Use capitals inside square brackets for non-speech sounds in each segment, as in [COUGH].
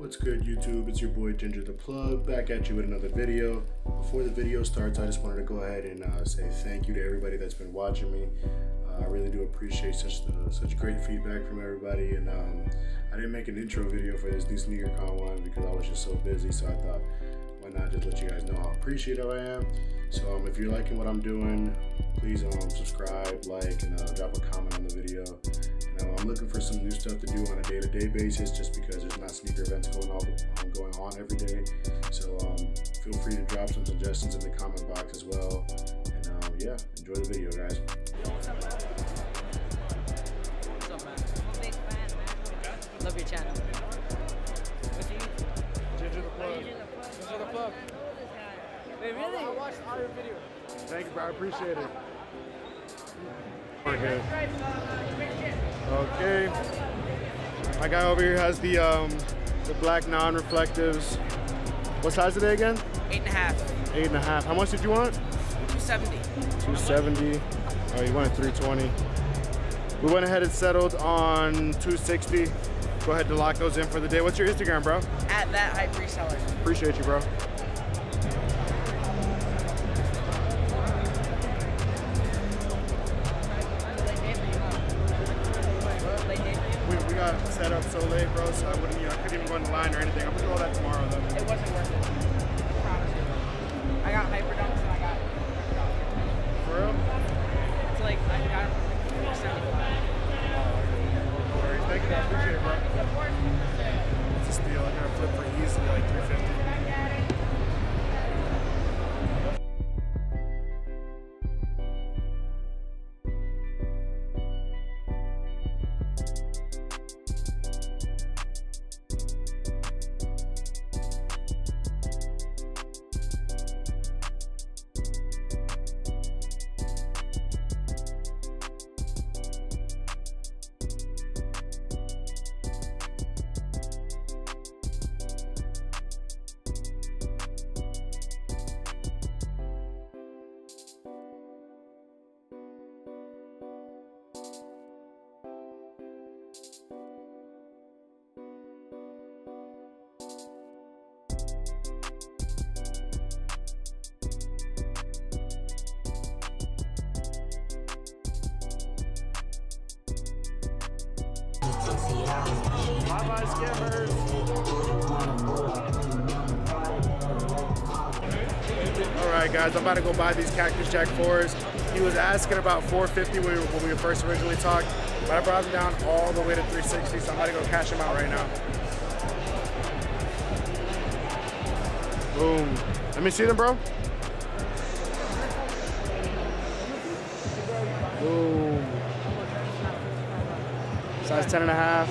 What's good YouTube? It's your boy Ginger the Plug back at you with another video. Before the video starts, I just wanted to go ahead and uh, say thank you to everybody that's been watching me. Uh, I really do appreciate such uh, such great feedback from everybody. And um, I didn't make an intro video for this new sneaker con one because I was just so busy. So I thought, why not just let you guys know how appreciative I am. So um, if you're liking what I'm doing, please um, subscribe, like, and uh, drop a comment on the video. And, uh, I'm looking for some new stuff to do on a day-to-day basis, just because there's not sneaker events going on, um, going on every day. So um, feel free to drop some suggestions in the comment box as well. And um, yeah, enjoy the video, guys. What's up, man? I'm a big fan, man. Love your channel. What's your YouTube? Ginger the Plug. Ginger the Plug. Wait, really? I watched all your videos. Thank you, bro. I appreciate it. Okay. Okay. My guy over here has the um, the black non-reflectives. What size are they again? Eight and a half. Eight and a half. How much did you want? 270. 270. Oh, you wanted 320. We went ahead and settled on 260. Go ahead to lock those in for the day. What's your Instagram, bro? At that hype reseller. Appreciate you, bro. Late, bro, so I wouldn't, you know, I couldn't even go in line or anything. I'm gonna do all that tomorrow, though. It wasn't worth it. I promise you. I got Bye bye, scammers. All right, guys, I'm about to go buy these Cactus Jack 4s. He was asking about 450 when we, first originally talked, but I brought him down all the way to 360, so I'm about to go cash him out right now. Boom. Let me see them, bro. Boom. Size 10 and a half.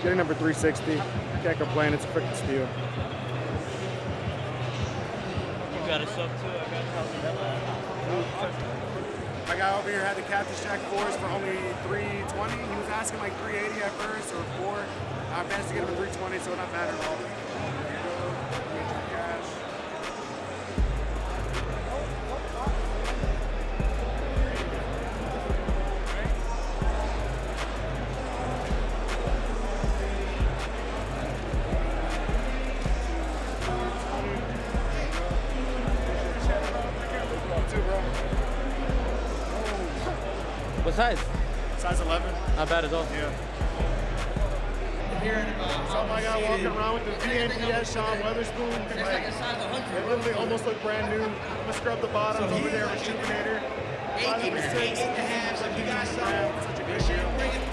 Getting number 360. Can't complain, it's a freaking steal. You got a sub too. I got My guy over here had the Cactus Jack 4s for only 320. He was asking like 380 at first or 4. I managed to get him a 320, so it not bad at all. Size? Size 11. Not bad at all. Yeah. So my guy walking around with the VNDS Sean Wotherspoon. Like, they literally almost look brand new. I'm gonna scrub the bottoms over there with Rejuvenator. Five number. Like, you guys saw such a good shoe.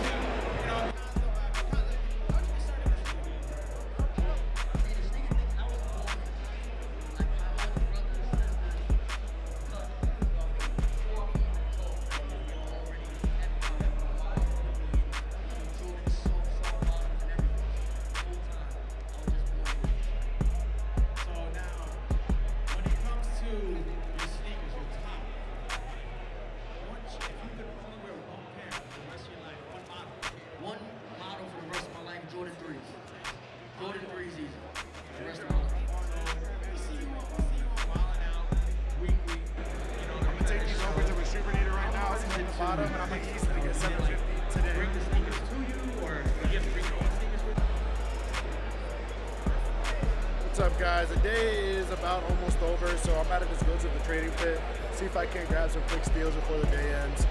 Up, guys? The day is about almost over, so I'm about to just go to the trading pit, see if I can't grab some quick steals before the day ends.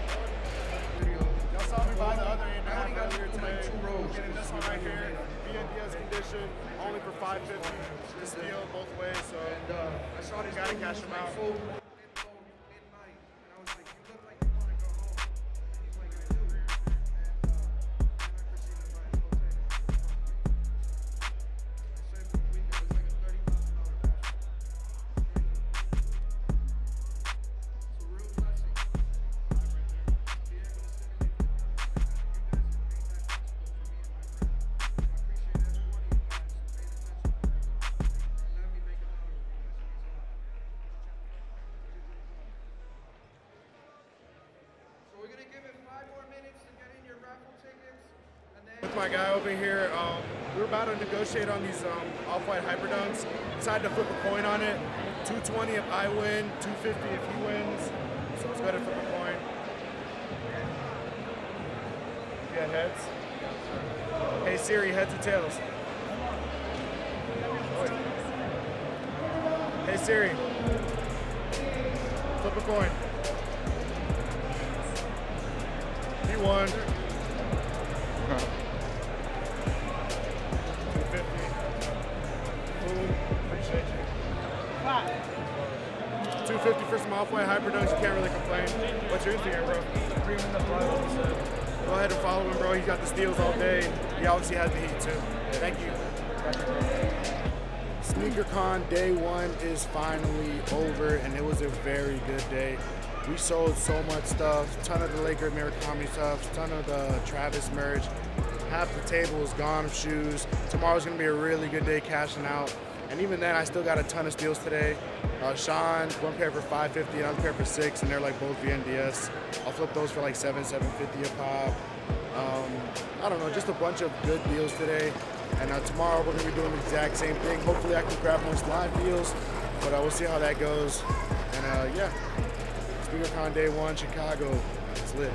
Y'all saw me buy the other a half earlier today. Getting this one right here, VNDS condition, only for 550 to steal both ways, so uh, gotta cash them out. With my guy over here. Um, we were about to negotiate on these um, off-white hyperdunks. Decided to flip a coin on it. 220 if I win, 250 if he wins. So ahead and flip a coin. Yeah, heads. Hey Siri, heads or tails? Hey Siri, flip a coin. He won. [LAUGHS] 250 for some off-white hyperdunks. You can't really complain. What's your Instagram, bro? Go ahead and follow him, bro. He's got the steals all day. He obviously has the heat too. Thank you. SneakerCon day one is finally over, and it was a very good day. We sold so much stuff, ton of the Laker Murakami stuff, ton of the Travis merch. Half the table is gone of shoes. Tomorrow's gonna be a really good day cashing out. And even then, I still got a ton of steals today. Uh, Sean, one pair for 550, another pair for six, and they're like both VNDS. I'll flip those for like seven, 750 a pop. Um, I don't know, just a bunch of good deals today. And uh, tomorrow we're gonna be doing the exact same thing. Hopefully I can grab most live deals, but uh, we'll see how that goes. And uh, yeah, SneakerCon Day One, Chicago, it's lit.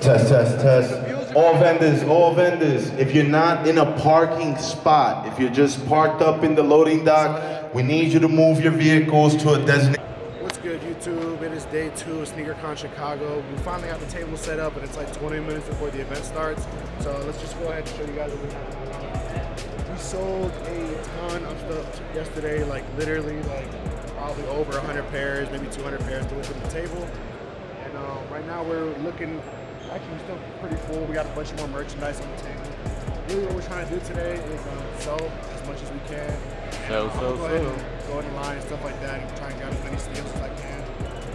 Test, test, test. All vendors, all vendors. If you're not in a parking spot, if you're just parked up in the loading dock, we need you to move your vehicles to a designated. What's good, YouTube? It is day two of SneakerCon Chicago. We finally got the table set up, and it's like 20 minutes before the event starts. So let's just go ahead and show you guys what we have. We sold a ton of stuff yesterday, like literally like probably over 100 pairs, maybe 200 pairs to look at the table. And uh, right now we're looking, actually we're still pretty full. We got a bunch of more merchandise on the table. Really what we're trying to do today is uh, sell as much as we can. Sell, I'm sell, gonna go ahead sell. and go in line and stuff like that and try and get as many steals as I can.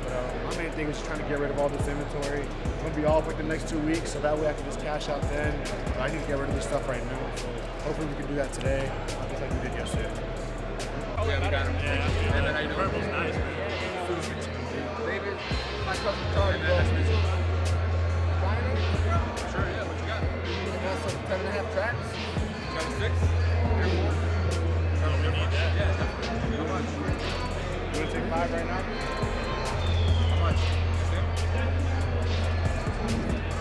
But uh, my main thing is just trying to get rid of all this inventory. I'm gonna be off like the next two weeks, so that way I can just cash out then. But I need to get rid of this stuff right now. So hopefully we can do that today, uh, just like we did yesterday. Yeah, we got him. And then I know. Purple's nice, man. David, my cousin Charlie, 10 and a half tracks. A six? Oh, we need that. Yeah, definitely. How much? You wanna take five right now? How much?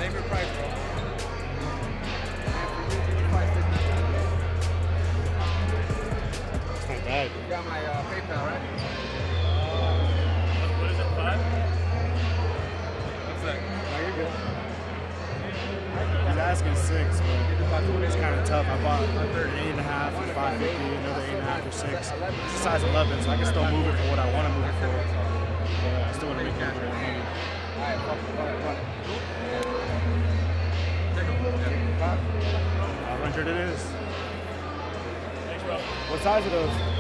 Name your price, bro. Not bad. You got my uh, PayPal, right? Asking six, but it's kind of tough. I bought an eight and a half for 550, another eight and a half for six. It's a size 11, so I can still move it for what I want to move it for. But I still want to make it for money. Five? 500 it is. Thanks, bro. What size are those?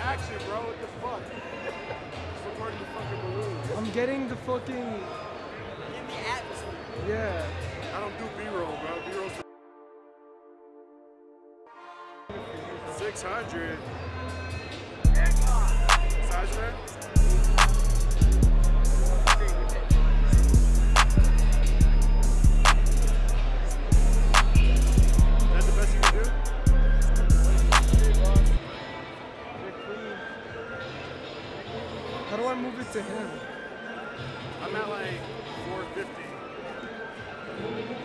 Action, bro. What the fuck? [LAUGHS] Just recording the fucking balloon. I'm getting the fucking. In the atmosphere. Yeah. I don't do B-roll, bro. B-roll's 600. Size man? I move it to him? I'm at like 450.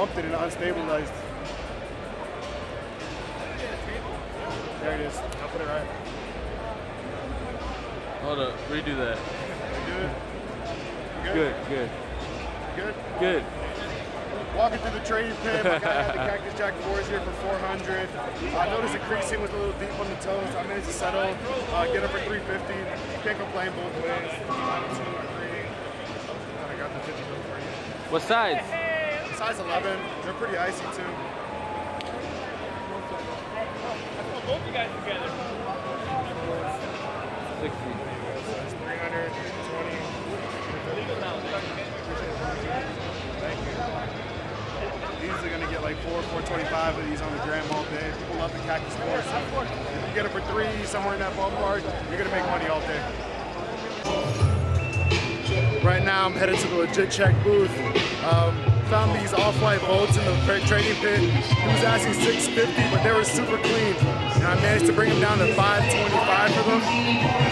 Bumped it and unstabilized. There it is. I'll put it right. Hold up, redo that. Good? Good, good, Good? good. Walking through the trading pit, my guy had the [LAUGHS] Cactus Jack 4s here for 400. I noticed the creasing was a little deep on the toes. I managed to settle, uh, get it for 350. Can't complain both ways. Five, two, or three. I got the 50 for you. What size? Size 11. They're pretty icy too. Both you guys together. 60. 320. Thank you. Easily gonna get like four, 425 of these on the gram all day. People love the cactus force. If you get it for three, somewhere in that ballpark, you're gonna make money all day. Right now, I'm headed to the legit check booth. Um, found these off-white bolts in the tra- trading pit. He was asking 650, but they were super clean, and I managed to bring them down to 525 for them.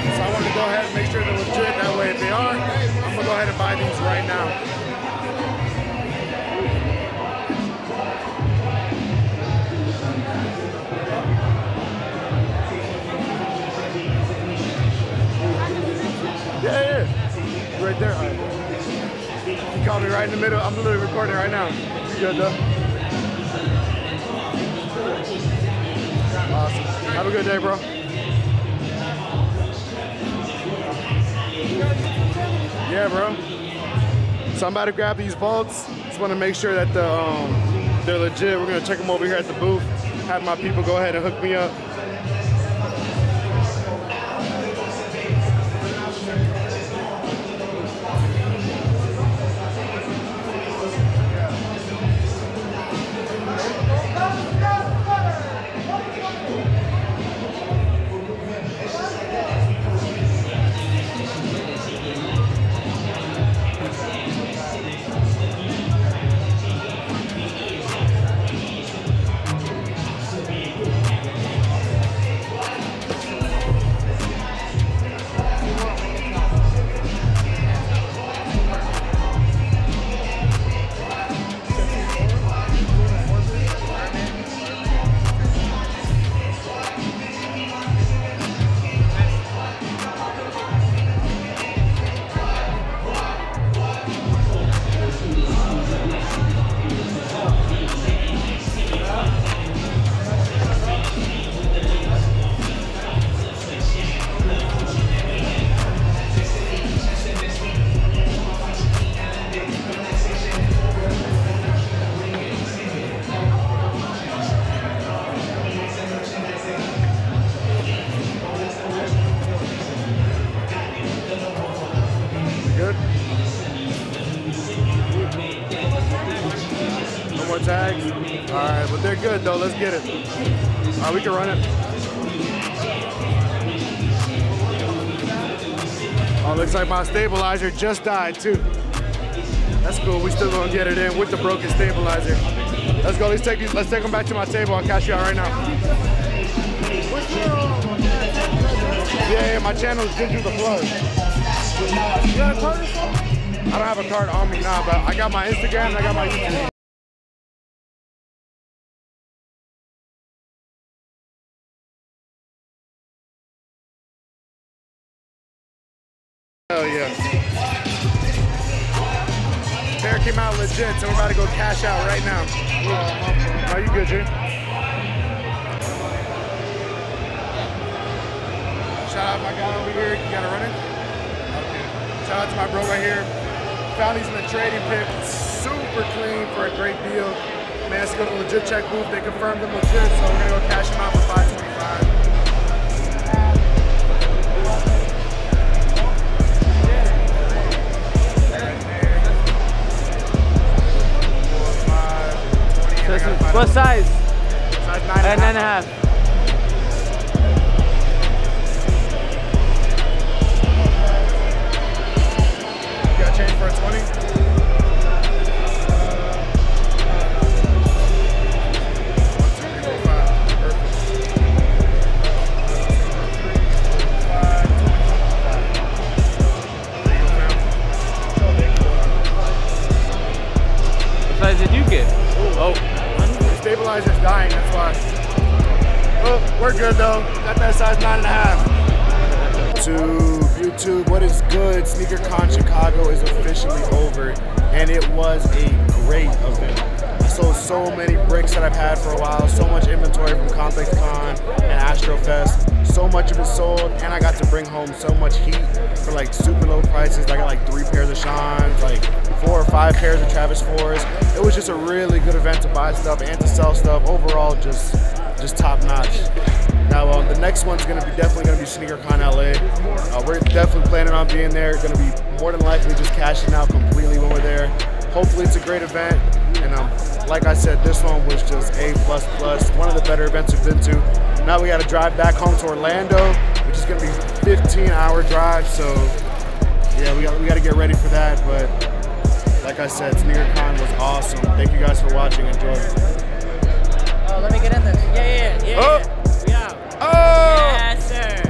Called me right in the middle. I'm literally recording right now. You good though? Awesome. Have a good day, bro. Yeah, bro. So I'm about to grab these bolts. Just want to make sure that the um, they're legit. We're gonna check them over here at the booth. Have my people go ahead and hook me up. But though. Let's get it. All right, we can run it. Oh, looks like my stabilizer just died too. That's cool. We still gonna get it in with the broken stabilizer. Let's go. Let's take these. Let's take them back to my table. I'll cash you out right now. Yeah. My channel is Ginger the Plug. I don't have a card on me now, but I got my Instagram and I got my YouTube. Cash out right now. Are you good, Jay? Shout out my guy over here. You got to run it? Okay. Shout out to my bro right here. Found these in the trading pit. Super clean for a great deal. Man, let's go to legit check booth. They confirmed them legit, so we're gonna go cash them out for 525. What size? Size nine And and a half. You got change for a 20? Stabilizer's dying, that's why. Oh, we're good though. Got that size nine and a half. To YouTube, what is good? SneakerCon Chicago is officially over, and it was a great event. I sold so many bricks that I've had for a while, so much inventory from Complex Con and Astrofest. So much of it sold, and I got to bring home so much heat for like super low prices. I got like three pairs of Sean's, like four or five pairs of Travis Force. It was just a really good event to buy stuff and to sell stuff. Overall, just just top notch. Now, uh, the next one's gonna be definitely gonna be SneakerCon LA. Uh, we're definitely planning on being there. Gonna be more than likely just cashing out completely when we're there. Hopefully, it's a great event. And um, like I said, this one was just a plus plus. One of the better events we've been to. Now we got to drive back home to Orlando, which is gonna be 15 hour drive. So yeah, we got we got to get ready for that. But like I said, SneakerCon was awesome. Thank you guys for watching. Enjoy. Oh, let me get in this. Yeah, yeah, yeah. Oh. yeah. We out. Oh. Yes, sir.